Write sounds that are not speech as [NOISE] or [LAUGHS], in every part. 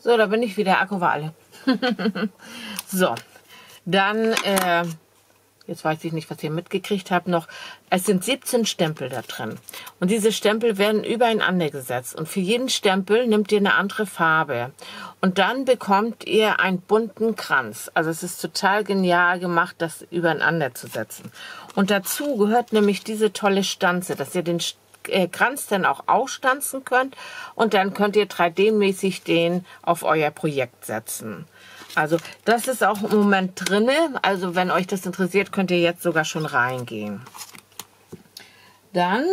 So, da bin ich wieder. Akku war alle. [LAUGHS] so, dann, äh, jetzt weiß ich nicht, was ihr mitgekriegt habt noch. Es sind 17 Stempel da drin. Und diese Stempel werden übereinander gesetzt. Und für jeden Stempel nimmt ihr eine andere Farbe. Und dann bekommt ihr einen bunten Kranz. Also es ist total genial gemacht, das übereinander zu setzen. Und dazu gehört nämlich diese tolle Stanze, dass ihr den äh, Kranz dann auch ausstanzen könnt. Und dann könnt ihr 3D-mäßig den auf euer Projekt setzen. Also das ist auch im Moment drinne. Also wenn euch das interessiert, könnt ihr jetzt sogar schon reingehen. Dann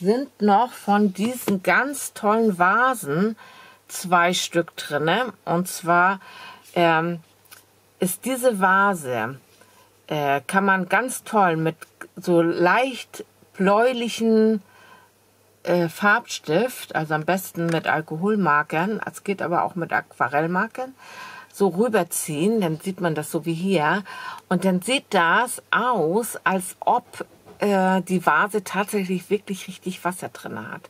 sind noch von diesen ganz tollen Vasen zwei Stück drinne. Und zwar ähm, ist diese Vase, äh, kann man ganz toll mit so leicht bläulichen äh, Farbstift, also am besten mit Alkoholmarkern, es geht aber auch mit Aquarellmarkern, so rüberziehen, dann sieht man das so wie hier. Und dann sieht das aus, als ob äh, die Vase tatsächlich wirklich richtig Wasser drin hat.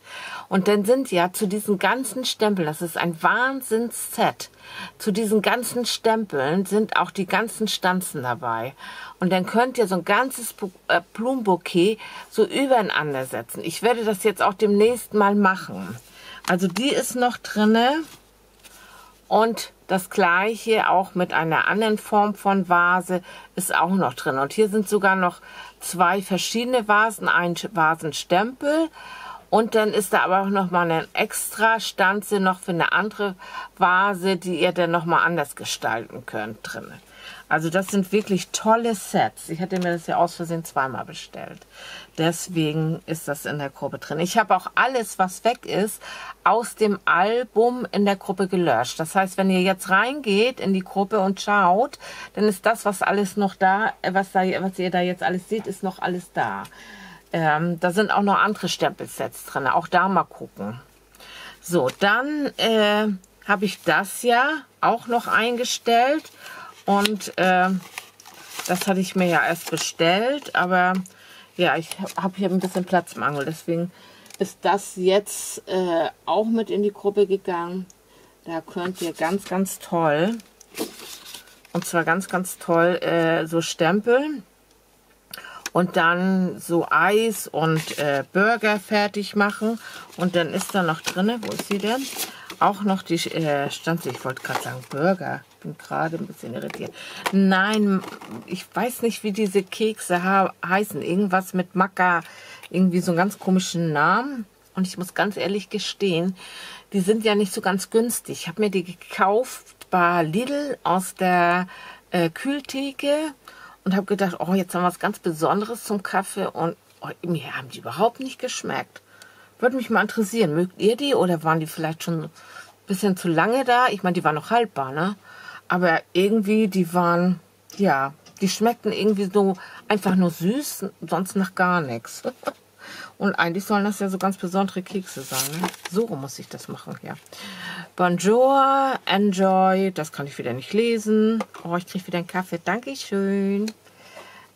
Und dann sind ja zu diesen ganzen Stempeln, das ist ein Wahnsinnsset, zu diesen ganzen Stempeln sind auch die ganzen Stanzen dabei. Und dann könnt ihr so ein ganzes äh, Blumenbouquet so übereinander setzen. Ich werde das jetzt auch demnächst mal machen. Also die ist noch drinne und das gleiche auch mit einer anderen Form von Vase ist auch noch drin. Und hier sind sogar noch zwei verschiedene Vasen, ein Vasenstempel und dann ist da aber auch noch mal eine extra Stanze noch für eine andere Vase, die ihr dann noch mal anders gestalten könnt drin. Also das sind wirklich tolle Sets. Ich hatte mir das ja aus Versehen zweimal bestellt. Deswegen ist das in der Gruppe drin. Ich habe auch alles, was weg ist, aus dem Album in der Gruppe gelöscht. Das heißt, wenn ihr jetzt reingeht in die Gruppe und schaut, dann ist das, was alles noch da, was, da, was ihr da jetzt alles seht, ist noch alles da. Ähm, da sind auch noch andere Stempelsets drin. Auch da mal gucken. So, dann äh, habe ich das ja auch noch eingestellt. Und äh, das hatte ich mir ja erst bestellt, aber ja, ich habe hier ein bisschen Platzmangel. Deswegen ist das jetzt äh, auch mit in die Gruppe gegangen. Da könnt ihr ganz, ganz toll, und zwar ganz, ganz toll, äh, so stempeln und dann so Eis und äh, Burger fertig machen. Und dann ist da noch drin, wo ist sie denn? Auch noch die äh, Stanze, ich wollte gerade sagen Burger. Bin gerade ein bisschen irritiert. Nein, ich weiß nicht, wie diese Kekse heißen. Irgendwas mit Maca, irgendwie so einen ganz komischen Namen. Und ich muss ganz ehrlich gestehen, die sind ja nicht so ganz günstig. Ich habe mir die gekauft bei Lidl aus der äh, Kühltheke und habe gedacht, oh, jetzt haben wir was ganz Besonderes zum Kaffee und oh, mir haben die überhaupt nicht geschmeckt. Würde mich mal interessieren, mögt ihr die oder waren die vielleicht schon ein bisschen zu lange da? Ich meine, die waren noch haltbar, ne? Aber irgendwie, die waren, ja, die schmeckten irgendwie so einfach nur süß, sonst nach gar nichts. [LAUGHS] Und eigentlich sollen das ja so ganz besondere Kekse sein. Ne? So muss ich das machen, ja. Bonjour, enjoy. Das kann ich wieder nicht lesen. Oh, ich kriege wieder einen Kaffee. Dankeschön.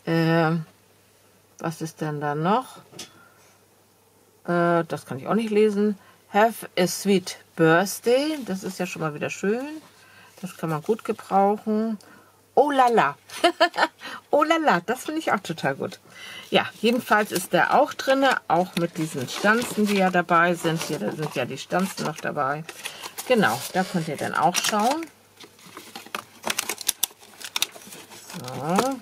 Äh, was ist denn da noch? Äh, das kann ich auch nicht lesen. Have a sweet birthday. Das ist ja schon mal wieder schön. Das kann man gut gebrauchen. Oh la la. [LAUGHS] oh la la, das finde ich auch total gut. Ja, jedenfalls ist der auch drin, auch mit diesen Stanzen, die ja dabei sind. Hier sind ja die Stanzen noch dabei. Genau, da könnt ihr dann auch schauen. So.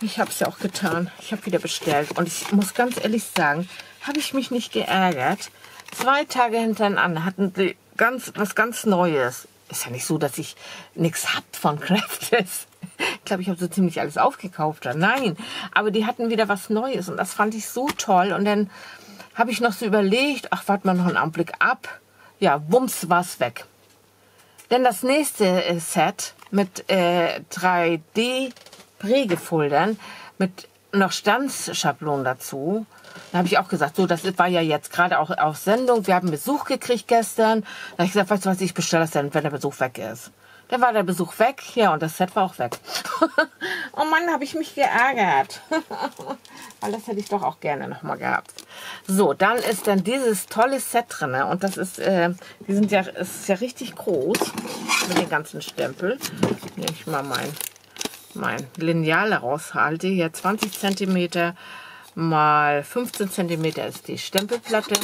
Ich habe es ja auch getan. Ich habe wieder bestellt. Und ich muss ganz ehrlich sagen, habe ich mich nicht geärgert. Zwei Tage hintereinander hatten sie ganz, was ganz Neues ist ja nicht so, dass ich nichts hab von [LAUGHS] Craftless. Ich glaube, ich habe so ziemlich alles aufgekauft. Nein, aber die hatten wieder was Neues und das fand ich so toll. Und dann habe ich noch so überlegt, ach, warte mal noch einen Augenblick ab. Ja, wumms war's weg. Denn das nächste äh, Set mit äh, 3D Prägefoldern mit noch Stanzschablonen dazu da habe ich auch gesagt, so, das war ja jetzt gerade auch auf Sendung. Wir haben Besuch gekriegt gestern. Da habe ich gesagt, weißt du was, ich bestelle das dann, wenn der Besuch weg ist. Dann war der Besuch weg, ja, und das Set war auch weg. [LAUGHS] oh Mann, habe ich mich geärgert. [LAUGHS] Weil das hätte ich doch auch gerne nochmal gehabt. So, dann ist dann dieses tolle Set drin. Und das ist, äh, die sind ja, ist ja richtig groß mit den ganzen Stempel. Nehme ich mal mein, mein Lineal raushalte. Hier 20 cm mal 15 cm ist die Stempelplatte.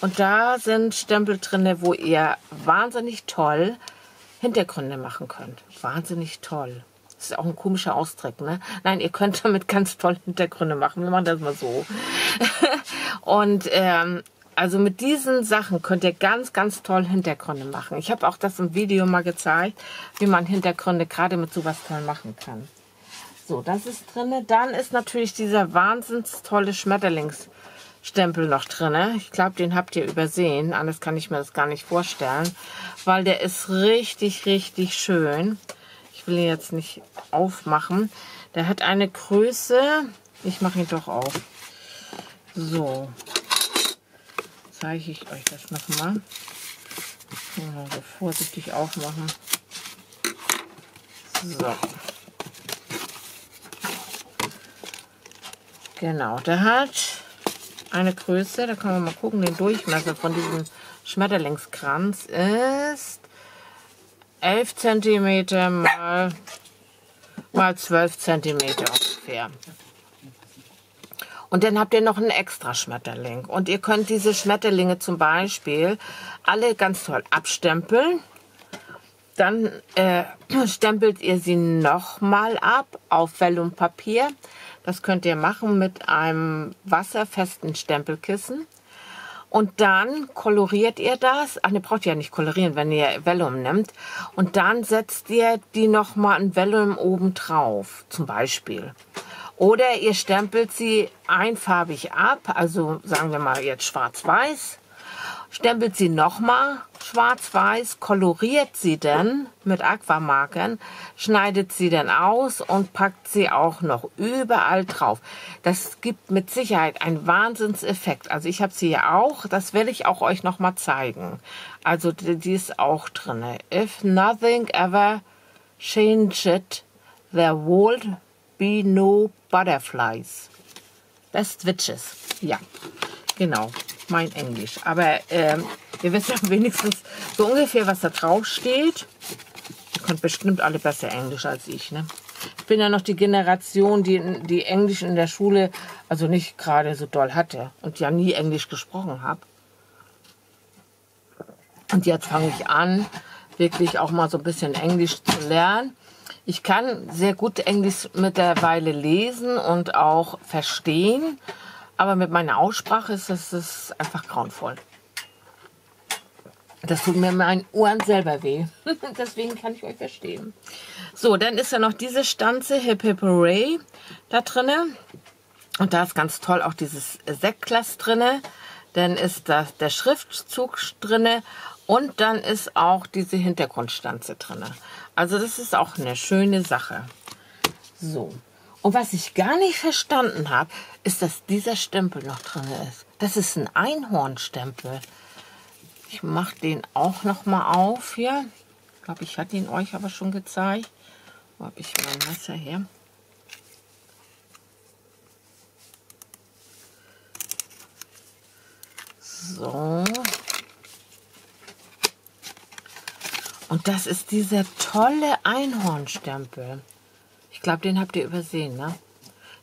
Und da sind Stempel drin, wo ihr wahnsinnig toll Hintergründe machen könnt. Wahnsinnig toll. Das ist auch ein komischer Ausdruck, ne? Nein, ihr könnt damit ganz toll Hintergründe machen. Wir machen das mal so. [LAUGHS] und ähm, also mit diesen Sachen könnt ihr ganz, ganz toll Hintergründe machen. Ich habe auch das im Video mal gezeigt, wie man Hintergründe gerade mit sowas toll machen kann. So, das ist drin. Dann ist natürlich dieser wahnsinns tolle Schmetterlingsstempel noch drin. Ich glaube, den habt ihr übersehen. Anders kann ich mir das gar nicht vorstellen, weil der ist richtig, richtig schön. Ich will ihn jetzt nicht aufmachen. Der hat eine Größe. Ich mache ihn doch auf. So. Zeige ich euch das nochmal. Also vorsichtig aufmachen. So. Genau, der hat eine Größe, da kann man mal gucken, den Durchmesser von diesem Schmetterlingskranz ist 11 cm mal, mal 12 cm ungefähr. Und dann habt ihr noch einen extra Schmetterling. Und ihr könnt diese Schmetterlinge zum Beispiel alle ganz toll abstempeln. Dann äh, [CLEARS THROAT] stempelt ihr sie nochmal ab auf Vellumpapier. Das könnt ihr machen mit einem wasserfesten Stempelkissen. Und dann koloriert ihr das. Ach, ihr braucht ja nicht kolorieren, wenn ihr Vellum nimmt. Und dann setzt ihr die nochmal ein Vellum oben drauf, zum Beispiel. Oder ihr stempelt sie einfarbig ab, also sagen wir mal jetzt schwarz-weiß stempelt sie nochmal schwarz-weiß, koloriert sie dann mit Aquamarkern, schneidet sie dann aus und packt sie auch noch überall drauf. Das gibt mit Sicherheit einen Wahnsinnseffekt. Also ich habe sie ja auch, das werde ich auch euch nochmal zeigen. Also die ist auch drin. If nothing ever changed, there would be no butterflies. Best Witches. Ja, genau mein Englisch. Aber ähm, ihr wisst ja [LAUGHS] wenigstens so ungefähr, was da drauf steht. Ihr könnt bestimmt alle besser Englisch als ich. Ne? Ich bin ja noch die Generation, die, die Englisch in der Schule also nicht gerade so doll hatte und ja nie Englisch gesprochen habe. Und jetzt fange ich an, wirklich auch mal so ein bisschen Englisch zu lernen. Ich kann sehr gut Englisch mittlerweile lesen und auch verstehen. Aber mit meiner Aussprache ist es einfach grauenvoll. Das tut mir meinen Ohren selber weh. [LAUGHS] Deswegen kann ich euch verstehen. So, dann ist ja noch diese Stanze Hip Hip Hooray da drinne. Und da ist ganz toll auch dieses Sektglas drinne. Dann ist da der Schriftzug drinne. Und dann ist auch diese Hintergrundstanze drinne. Also das ist auch eine schöne Sache. So, und was ich gar nicht verstanden habe, ist, dass dieser Stempel noch drin ist. Das ist ein Einhornstempel. Ich mache den auch noch mal auf hier. Ich glaube, ich hatte ihn euch aber schon gezeigt. Wo habe ich mein Messer her? So. Und das ist dieser tolle Einhornstempel. Ich glaube, den habt ihr übersehen, ne?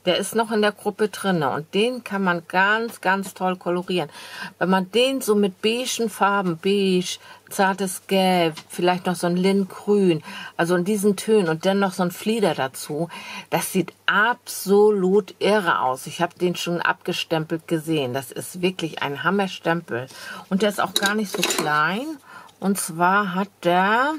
Der ist noch in der Gruppe drin und den kann man ganz, ganz toll kolorieren. Wenn man den so mit beigen Farben, beige, zartes Gelb, vielleicht noch so ein Lindgrün, also in diesen Tönen und dann noch so ein Flieder dazu, das sieht absolut irre aus. Ich habe den schon abgestempelt gesehen. Das ist wirklich ein Hammerstempel. Und der ist auch gar nicht so klein. Und zwar hat der,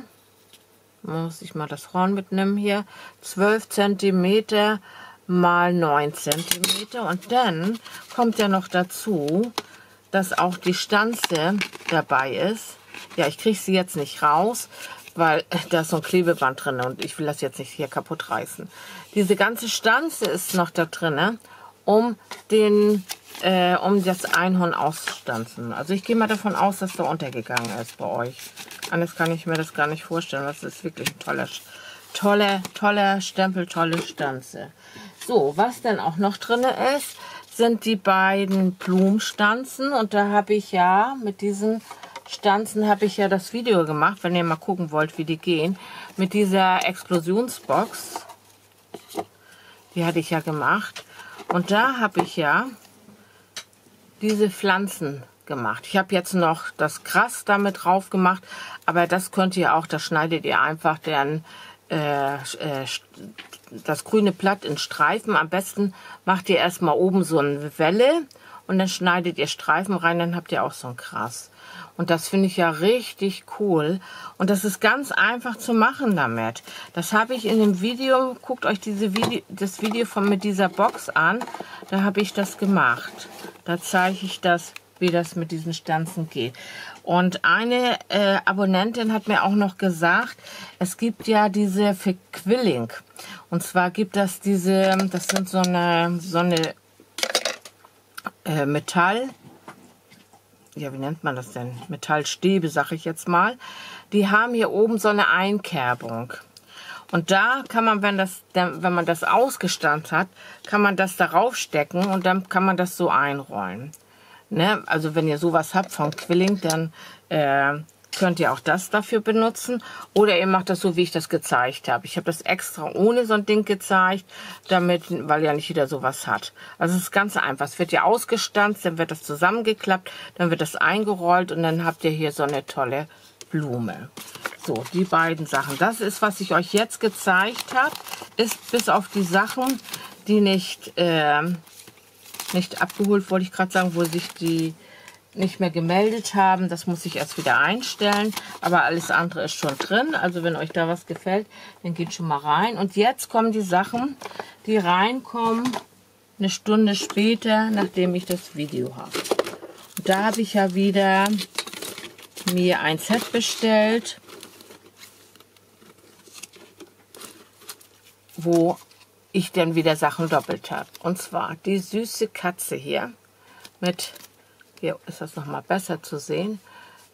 muss ich mal das Horn mitnehmen hier, 12 cm mal 9 cm. Und dann kommt ja noch dazu, dass auch die Stanze dabei ist. Ja, ich kriege sie jetzt nicht raus, weil da ist so ein Klebeband drin und ich will das jetzt nicht hier kaputt reißen. Diese ganze Stanze ist noch da drin, um den äh, um das Einhorn auszustanzen. Also ich gehe mal davon aus, dass der untergegangen ist bei euch. Anders kann ich mir das gar nicht vorstellen. Das ist wirklich ein toller, toller, toller Stempel, tolle Stanze. So, was dann auch noch drin ist, sind die beiden Blumenstanzen und da habe ich ja mit diesen Stanzen habe ich ja das Video gemacht, wenn ihr mal gucken wollt, wie die gehen, mit dieser Explosionsbox. Die hatte ich ja gemacht. Und da habe ich ja diese Pflanzen gemacht. Ich habe jetzt noch das Gras damit drauf gemacht, aber das könnt ihr auch, das schneidet ihr einfach dann äh, äh, das grüne Blatt in Streifen. Am besten macht ihr erstmal oben so eine Welle und dann schneidet ihr Streifen rein, dann habt ihr auch so ein Gras. Und das finde ich ja richtig cool. Und das ist ganz einfach zu machen damit. Das habe ich in dem Video, guckt euch diese Video, das Video von mit dieser Box an. Da habe ich das gemacht. Da zeige ich das, wie das mit diesen Stanzen geht. Und eine äh, Abonnentin hat mir auch noch gesagt, es gibt ja diese für Quilling. Und zwar gibt das diese, das sind so eine, so eine äh, Metall, ja, wie nennt man das denn? Metallstäbe, sag ich jetzt mal. Die haben hier oben so eine Einkerbung. Und da kann man, wenn, das, wenn man das ausgestanzt hat, kann man das darauf stecken und dann kann man das so einrollen. Ne? Also wenn ihr sowas habt von Quilling, dann äh, könnt ihr auch das dafür benutzen. Oder ihr macht das so, wie ich das gezeigt habe. Ich habe das extra ohne so ein Ding gezeigt, damit, weil ja nicht jeder sowas hat. Also es ist ganz einfach. Es wird ja ausgestanzt, dann wird das zusammengeklappt, dann wird das eingerollt und dann habt ihr hier so eine tolle Blume. So, die beiden Sachen. Das ist, was ich euch jetzt gezeigt habe. Ist bis auf die Sachen, die nicht, äh, nicht abgeholt, wollte ich gerade sagen, wo sich die nicht mehr gemeldet haben. Das muss ich erst wieder einstellen. Aber alles andere ist schon drin. Also wenn euch da was gefällt, dann geht schon mal rein. Und jetzt kommen die Sachen, die reinkommen, eine Stunde später, nachdem ich das Video habe. Und da habe ich ja wieder mir ein Set bestellt, wo ich dann wieder Sachen doppelt habe. Und zwar die süße Katze hier mit hier ist das noch mal besser zu sehen,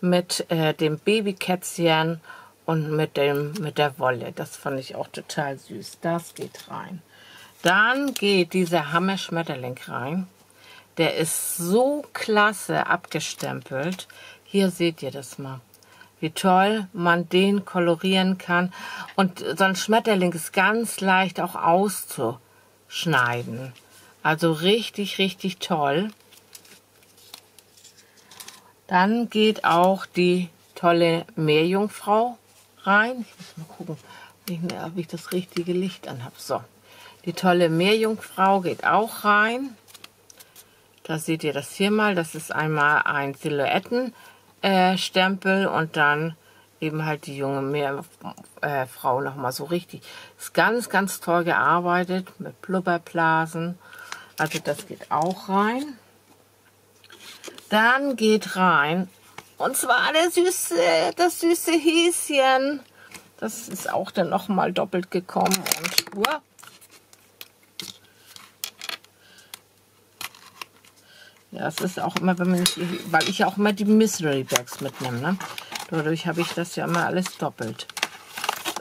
mit äh, dem Babykätzchen und mit, dem, mit der Wolle. Das fand ich auch total süß. Das geht rein. Dann geht dieser Hammer-Schmetterling rein. Der ist so klasse abgestempelt. Hier seht ihr das mal. Wie toll man den kolorieren kann. Und so ein Schmetterling ist ganz leicht auch auszuschneiden. Also richtig, richtig toll. Dann geht auch die tolle Meerjungfrau rein. Ich muss mal gucken, ob ich das richtige Licht anhabe. So, die tolle Meerjungfrau geht auch rein. Da seht ihr das hier mal. Das ist einmal ein Silhouettenstempel äh, und dann eben halt die junge Meerfrau äh, nochmal so richtig. Ist ganz, ganz toll gearbeitet mit Blubberblasen. Also das geht auch rein. Dann geht rein. Und zwar der süße, das süße Häschen. Das ist auch dann nochmal doppelt gekommen. Und wow. Ja, es ist auch immer, wenn man nicht, weil ich ja auch immer die Mystery Bags mitnehme. Ne? Dadurch habe ich das ja immer alles doppelt.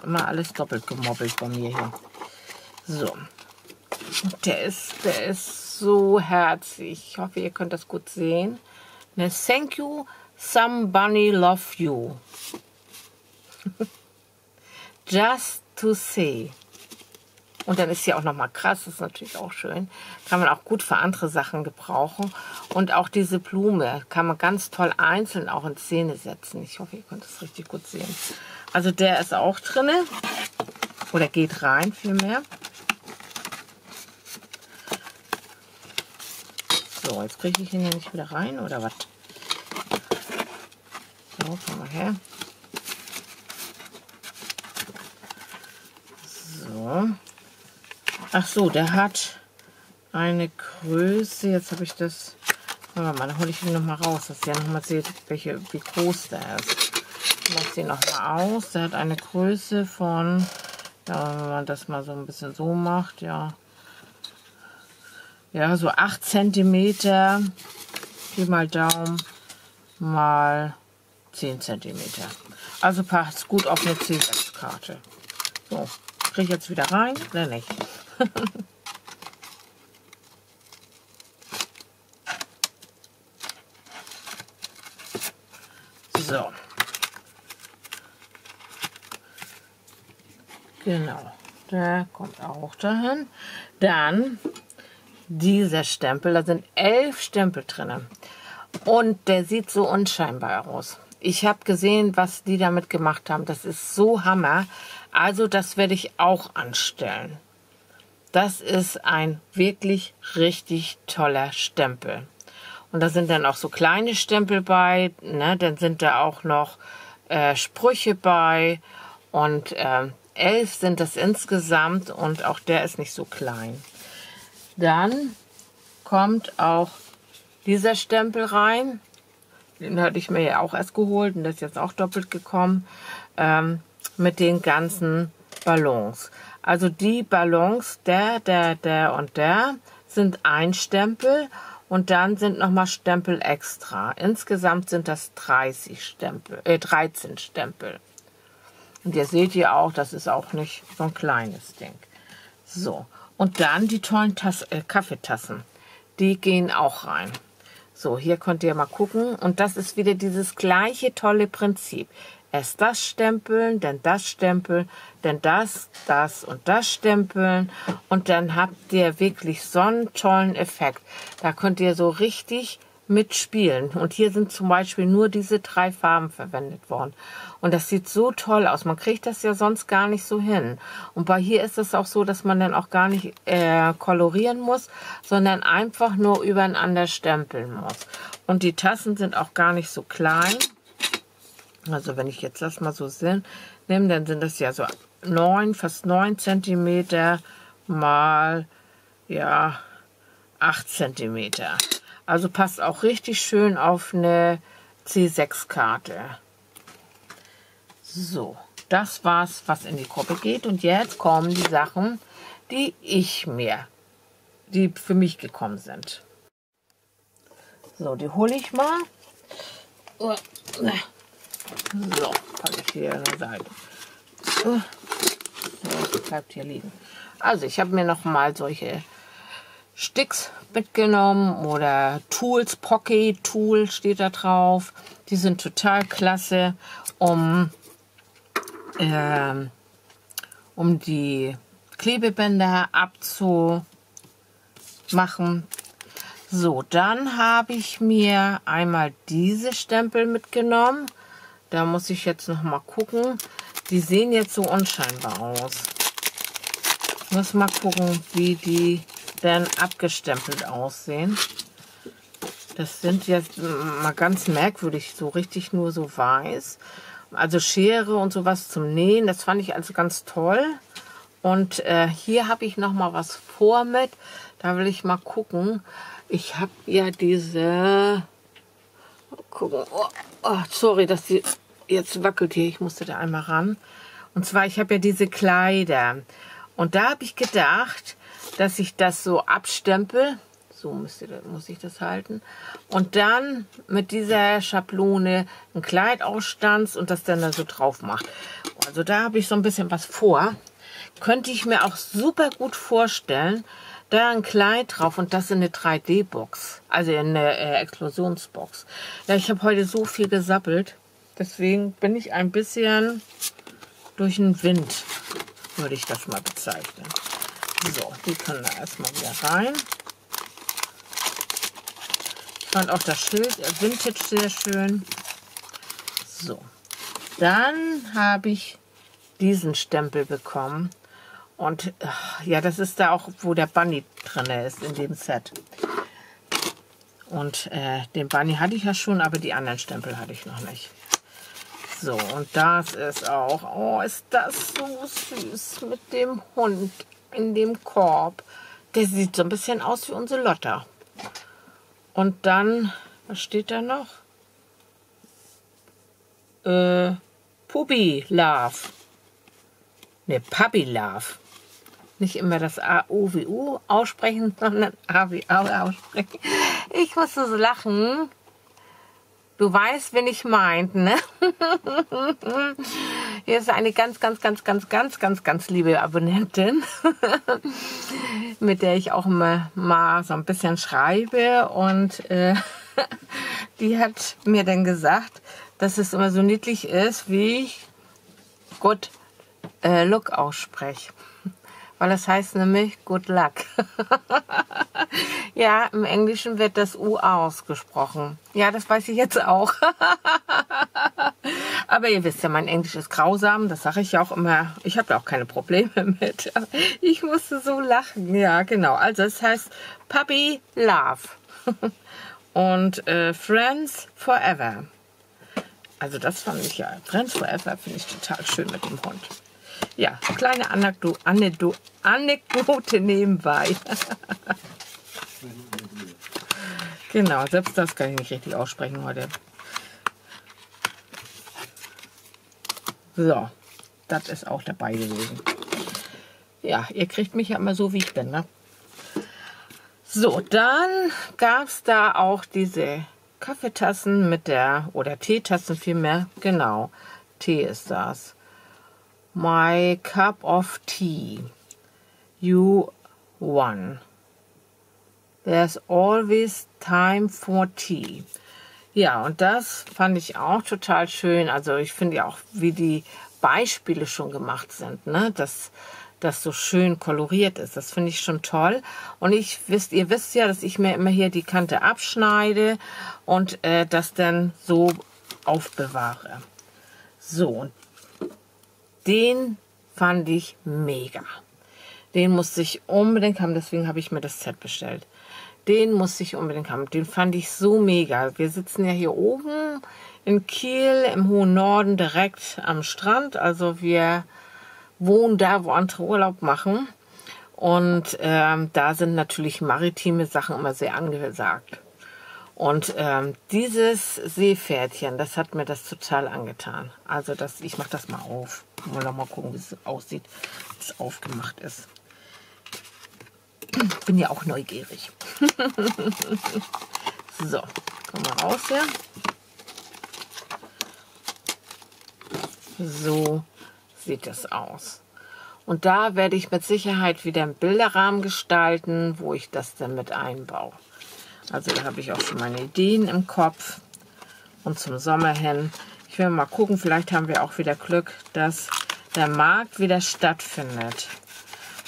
Immer alles doppelt gemobbelt bei mir hier. So. Der ist, der ist so herzig. Ich hoffe, ihr könnt das gut sehen. Ne, thank you, somebody love you. [LAUGHS] Just to say. Und dann ist sie auch noch mal krass, das ist natürlich auch schön. Kann man auch gut für andere Sachen gebrauchen. Und auch diese Blume kann man ganz toll einzeln auch in Szene setzen. Ich hoffe, ihr könnt es richtig gut sehen. Also der ist auch drin. Oder geht rein vielmehr. So, jetzt kriege ich ihn hier nicht wieder rein, oder was? So, komm mal her. So. Ach so, der hat eine Größe. Jetzt habe ich das. Warte mal, dann hole ich ihn noch mal raus, dass ihr noch mal seht, welche, wie groß der ist. Ich mache ihn noch mal aus. Der hat eine Größe von, ja, wenn man das mal so ein bisschen so macht, ja, ja, so 8 cm, hier mal Daumen, mal 10 cm. Also passt gut auf eine C6-Karte. So, kriege ich jetzt wieder rein? Ne, nicht. [LAUGHS] so. Genau, der kommt auch dahin. Dann dieser Stempel. Da sind elf Stempel drin. Und der sieht so unscheinbar aus. Ich habe gesehen, was die damit gemacht haben. Das ist so Hammer. Also das werde ich auch anstellen. Das ist ein wirklich richtig toller Stempel. Und da sind dann auch so kleine Stempel bei. Ne? Dann sind da auch noch äh, Sprüche bei. Und äh, elf sind das insgesamt. Und auch der ist nicht so klein. Dann kommt auch dieser Stempel rein. Den hatte ich mir ja auch erst geholt und das ist jetzt auch doppelt gekommen. Ähm, mit den ganzen Ballons. Also die Ballons, der, der, der und der, sind ein Stempel und dann sind nochmal Stempel extra. Insgesamt sind das 30 Stempel, äh, 13 Stempel. Und ihr seht ja auch, das ist auch nicht so ein kleines Ding. So, und dann die tollen Tass äh, Kaffeetassen. Die gehen auch rein. So, hier könnt ihr mal gucken. Und das ist wieder dieses gleiche tolle Prinzip. Erst das stempeln, dann das stempeln, dann das, das und das stempeln. Und dann habt ihr wirklich so einen tollen Effekt. Da könnt ihr so richtig mitspielen. Und hier sind zum Beispiel nur diese drei Farben verwendet worden. Und das sieht so toll aus. Man kriegt das ja sonst gar nicht so hin. Und bei hier ist es auch so, dass man dann auch gar nicht äh, kolorieren muss, sondern einfach nur übereinander stempeln muss. Und die Tassen sind auch gar nicht so klein. Also wenn ich jetzt das mal so nehme, dann sind das ja so neun, fast neun Zentimeter mal ja acht Zentimeter. Also passt auch richtig schön auf eine C6-Karte. So, das war's, was in die Gruppe geht. Und jetzt kommen die Sachen, die ich mir, die für mich gekommen sind. So, die hole ich mal. So, packe ich hier an der Seite. So, bleibt hier liegen. Also, ich habe mir noch mal solche Sticks mitgenommen oder Tools, Pocket Tool steht da drauf. Die sind total klasse, um, äh, um die Klebebänder abzumachen. So, dann habe ich mir einmal diese Stempel mitgenommen. Da muss ich jetzt noch mal gucken. Die sehen jetzt so unscheinbar aus. Ich muss mal gucken, wie die dann abgestempelt aussehen. Das sind jetzt mal ganz merkwürdig, so richtig nur so weiß. Also Schere und sowas zum Nähen, das fand ich also ganz toll. Und äh, hier habe ich noch mal was vor mit. Da will ich mal gucken. Ich habe ja diese... Gucken. Oh, oh, sorry, dass die jetzt wackelt hier. Ich musste da einmal ran. Und zwar, ich habe ja diese Kleider. Und da habe ich gedacht, dass ich das so abstempel. So müsste, muss ich das halten. Und dann mit dieser Schablone ein Kleid ausstanz und das dann da so drauf macht. Also da habe ich so ein bisschen was vor. Könnte ich mir auch super gut vorstellen, da ein Kleid drauf und das in eine 3D-Box, also in eine äh, Explosionsbox. Ja, ich habe heute so viel gesappelt, deswegen bin ich ein bisschen durch den Wind, würde ich das mal bezeichnen. So, die können da erstmal wieder rein. Ich fand auch das Schild äh, Vintage sehr schön. So, dann habe ich diesen Stempel bekommen. Und ja, das ist da auch, wo der Bunny drin ist, in dem Set. Und äh, den Bunny hatte ich ja schon, aber die anderen Stempel hatte ich noch nicht. So, und das ist auch, oh, ist das so süß mit dem Hund in dem Korb. Der sieht so ein bisschen aus wie unsere Lotta. Und dann, was steht da noch? Äh, Puppy Love. Ne, Puppy Love. Nicht immer das A-O-W-U aussprechen, [LAUGHS] sondern A-W-A aussprechen. Ich musste so lachen, Du weißt, wen ich meint, ne? [LAUGHS] Hier ist eine ganz, ganz, ganz, ganz, ganz, ganz, ganz liebe Abonnentin, [LAUGHS] mit der ich auch mal, mal so ein bisschen schreibe. Und äh, [LAUGHS] die hat mir dann gesagt, dass es immer so niedlich ist, wie ich Good äh, Look ausspreche. Weil das heißt nämlich Good Luck. [LAUGHS] [LAUGHS] ja, im Englischen wird das U ausgesprochen. Ja, das weiß ich jetzt auch. [LAUGHS] Aber ihr wisst ja, mein Englisch ist grausam. Das sage ich ja auch immer. Ich habe da auch keine Probleme [LAUGHS] mit. Ich musste so lachen. Ja, genau. Also es heißt Puppy Love. Und äh, Friends Forever. Also das fand ich ja. Friends Forever finde ich total schön mit dem Hund. Ja, kleine Anekdo Anekdo Anekdote nebenbei. Genau, selbst das kann ich nicht richtig aussprechen heute. So, das ist auch dabei gewesen. Ja, ihr kriegt mich ja immer so, wie ich bin, ne? So, dann gab es da auch diese Kaffeetassen mit der, oder Teetassen vielmehr, genau, Tee ist das. My cup of tea, you won. There's always time for tea. Ja, und das fand ich auch total schön. Also ich finde ja auch, wie die Beispiele schon gemacht sind, ne? dass das so schön koloriert ist. Das finde ich schon toll. Und ich wisst, ihr wisst ja, dass ich mir immer hier die Kante abschneide und äh, das dann so aufbewahre. So, den fand ich mega. Den musste ich unbedingt haben, deswegen habe ich mir das Set bestellt. Den musste ich unbedingt haben. Den fand ich so mega. Wir sitzen ja hier oben in Kiel im hohen Norden direkt am Strand. Also wir wohnen da, wo andere Urlaub machen. Und ähm, da sind natürlich maritime Sachen immer sehr angesagt. Und ähm, dieses Seepferdchen, das hat mir das total angetan. Also das, ich mache das mal auf. Mal mal gucken, wie es aussieht, wie es aufgemacht ist. Bin ja auch neugierig. [LAUGHS] so, komm mal raus hier. So sieht es aus. Und da werde ich mit Sicherheit wieder einen Bilderrahmen gestalten, wo ich das dann mit einbaue. Also da habe ich auch schon meine Ideen im Kopf. Und zum Sommer hin, ich will mal gucken, vielleicht haben wir auch wieder Glück, dass der Markt wieder stattfindet.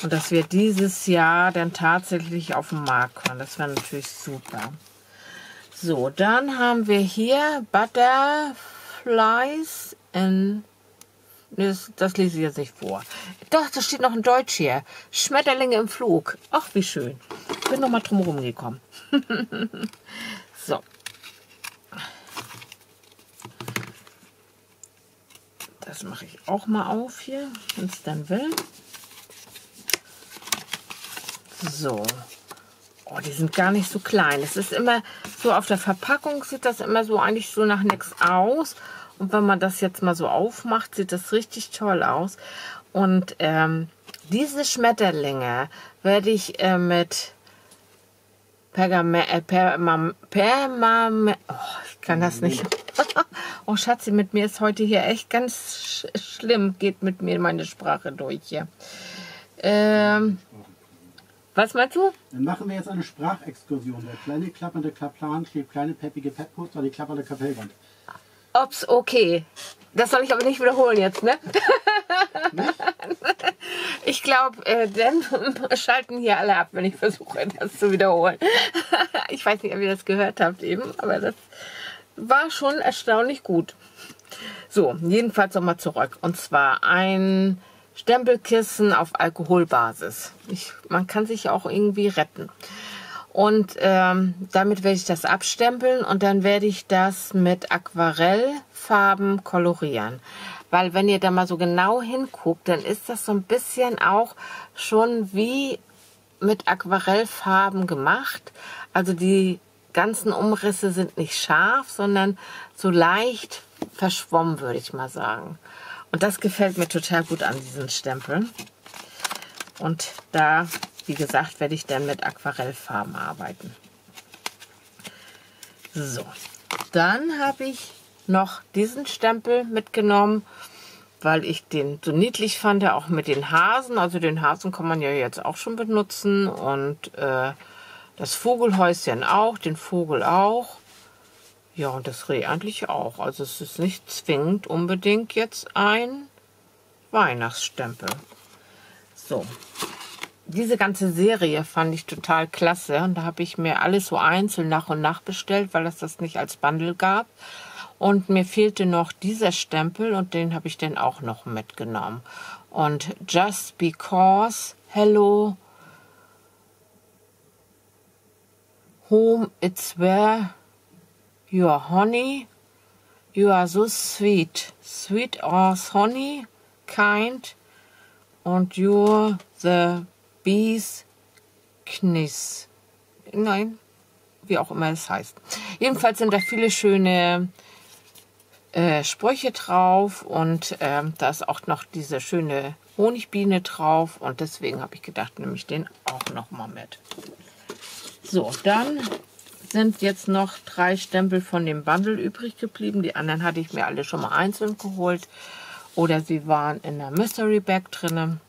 Und dass wir dieses Jahr dann tatsächlich auf den Markt kommen. Das wäre natürlich super. So, dann haben wir hier Butterflies in das, das, lese ich jetzt nicht vor. Doch, das steht noch in Deutsch hier. Schmetterlinge im Flug. Ach, wie schön. Bin noch mal drum gekommen. [LAUGHS] so. Das mache ich auch mal auf hier, wenn es dann will. So. Oh, die sind gar nicht so klein. Es ist immer so auf der Verpackung sieht das immer so eigentlich so nach nichts aus. Und wenn man das jetzt mal so aufmacht, sieht das richtig toll aus. Und ähm, diese Schmetterlinge werde ich äh, mit Pergament, äh, Permam, Permam, oh, ich kann das nicht. [LAUGHS] oh Schatzi, mit mir ist heute hier echt ganz sch schlimm, geht mit mir meine Sprache durch hier. Ähm, was meinst du? Dann machen wir jetzt eine Sprachexkursion. Der kleine klappernde Kaplan schlägt kleine peppige Peppuss an die klappernde Kapellwand. Ops, okay. Das soll ich aber nicht wiederholen jetzt, ne? Ich glaube, äh, dann [LAUGHS] schalten hier alle ab, wenn ich versuche, das zu wiederholen. [LAUGHS] ich weiß nicht, ob ihr das gehört habt eben, aber das war schon erstaunlich gut. So, jedenfalls nochmal zurück. Und zwar ein Stempelkissen auf Alkoholbasis. Ich, man kann sich auch irgendwie retten. Und ähm, damit werde ich das abstempeln und dann werde ich das mit Aquarellfarben kolorieren. Weil wenn ihr da mal so genau hinguckt, dann ist das so ein bisschen auch schon wie mit Aquarellfarben gemacht. Also die ganzen Umrisse sind nicht scharf, sondern so leicht verschwommen, würde ich mal sagen. Und das gefällt mir total gut an diesen Stempeln. Und da wie gesagt, werde ich dann mit Aquarellfarben arbeiten. So, dann habe ich noch diesen Stempel mitgenommen, weil ich den so niedlich fand, auch mit den Hasen. Also den Hasen kann man ja jetzt auch schon benutzen und äh, das Vogelhäuschen auch, den Vogel auch. Ja, und das Reh eigentlich auch. Also es ist nicht zwingend unbedingt jetzt ein Weihnachtsstempel. So. Diese ganze Serie fand ich total klasse. Und da habe ich mir alles so einzeln nach und nach bestellt, weil es das nicht als Bundle gab. Und mir fehlte noch dieser Stempel und den habe ich dann auch noch mitgenommen. Und Just Because, Hello, Home, It's Where You are honey, you are so sweet, sweet as honey, kind, und you're the bees kniss. Nein, wie auch immer es heißt. Jedenfalls sind da viele schöne äh, Sprüche drauf und äh, da ist auch noch diese schöne Honigbiene drauf und deswegen habe ich gedacht, nehme ich den auch noch mal mit. So, dann sind jetzt noch drei Stempel von dem Bundle übrig geblieben. Die anderen hatte ich mir alle schon mal einzeln geholt. Oder sie waren in der Mystery Bag drinne.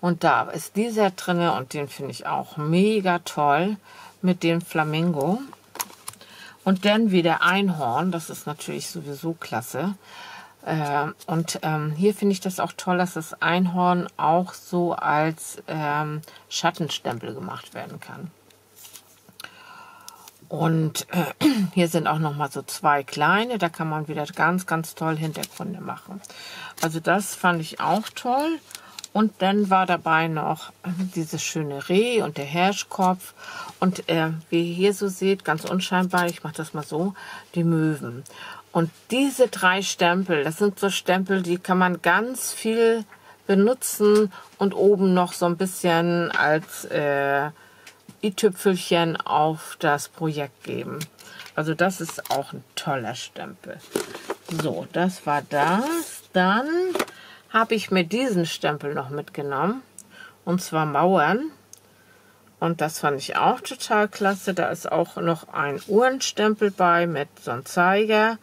Und da ist dieser drinne und den finde ich auch mega toll mit dem Flamingo. Und dann wieder Einhorn, das ist natürlich sowieso klasse. Äh, und ähm, hier finde ich das auch toll, dass das Einhorn auch so als ähm, Schattenstempel gemacht werden kann. Und äh, [CLEARS THROAT] hier sind auch noch mal so zwei kleine, da kann man wieder ganz, ganz toll Hintergründe machen. Also das fand ich auch toll. Und dann war dabei noch äh, dieses schöne Reh und der Hirschkopf. Und äh, wie ihr hier so seht, ganz unscheinbar, ich mache das mal so, die Möwen. Und diese drei Stempel, das sind so Stempel, die kann man ganz viel benutzen und oben noch so ein bisschen als äh, i-Tüpfelchen auf das Projekt geben. Also das ist auch ein toller Stempel. So, das war das. Dann habe ich mir diesen Stempel noch mitgenommen. Und zwar Mauern. Und das fand ich auch total klasse. Da ist auch noch ein Uhrenstempel bei mit so einem Zeiger.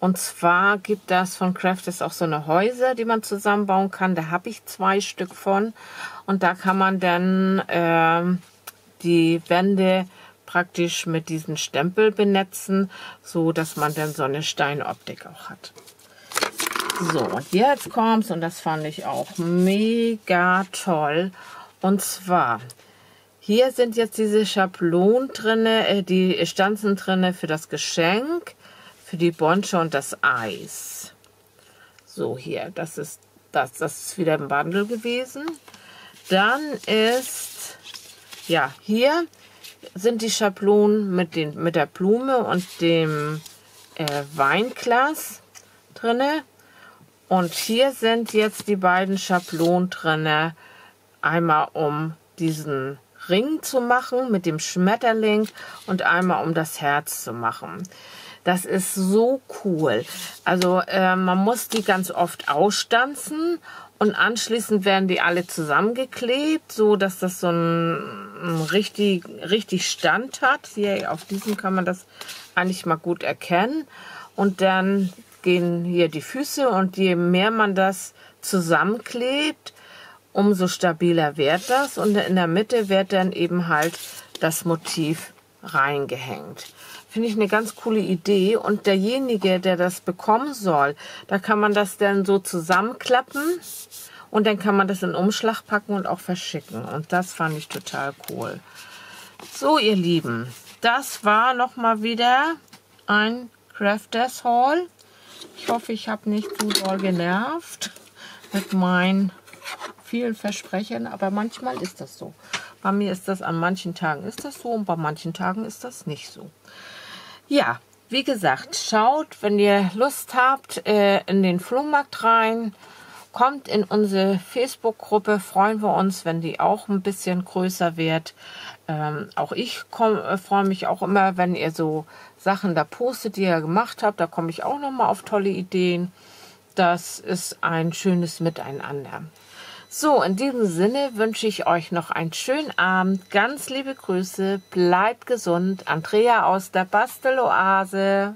Und zwar gibt das von Craftes auch so eine Häuser, die man zusammenbauen kann. Da habe ich zwei Stück von. Und da kann man dann... Äh, die Wände praktisch mit diesen Stempel benetzen, so dass man dann so eine Steinoptik auch hat. So, und jetzt kommt's und das fand ich auch mega toll. Und zwar, hier sind jetzt diese Schablonen drinne, äh, die Stanzen drinne für das Geschenk, für die Bonche und das Eis. So, hier, das ist das, das ist wieder ein Bundle gewesen. Dann ist ja, hier sind die Schablonen mit, den, mit der Blume und dem äh, Weinglas drinne. Und hier sind jetzt die beiden Schablonen drinne. Einmal um diesen Ring zu machen mit dem Schmetterling und einmal um das Herz zu machen. Das ist so cool. Also äh, man muss die ganz oft ausstanzen und anschließend werden die alle zusammengeklebt, so dass das so ein, richtig, richtig Stand hat. Hier auf diesem kann man das eigentlich mal gut erkennen. Und dann gehen hier die Füße und je mehr man das zusammenklebt, umso stabiler wird das. Und in der Mitte wird dann eben halt das Motiv reingehängt. Finde ich eine ganz coole Idee. Und derjenige, der das bekommen soll, da kann man das dann so zusammenklappen und dann kann man das in Umschlag packen und auch verschicken. Und das fand ich total cool. So, ihr Lieben, das war nochmal wieder ein Crafters Haul. Ich hoffe, ich habe nicht zu doll genervt mit meinen vielen Versprechen, aber manchmal ist das so. Bei mir ist das an manchen Tagen ist das so und bei manchen Tagen ist das nicht so. Ja, wie gesagt, schaut, wenn ihr Lust habt, äh, in den Flohmarkt rein. Kommt in unsere Facebook-Gruppe, freuen wir uns, wenn die auch ein bisschen größer wird. Ähm, auch ich äh, freue mich auch immer, wenn ihr so Sachen da postet, die ihr gemacht habt. Da komme ich auch nochmal auf tolle Ideen. Das ist ein schönes Miteinander. So, in diesem Sinne wünsche ich euch noch einen schönen Abend. Ganz liebe Grüße. Bleibt gesund. Andrea aus der Basteloase.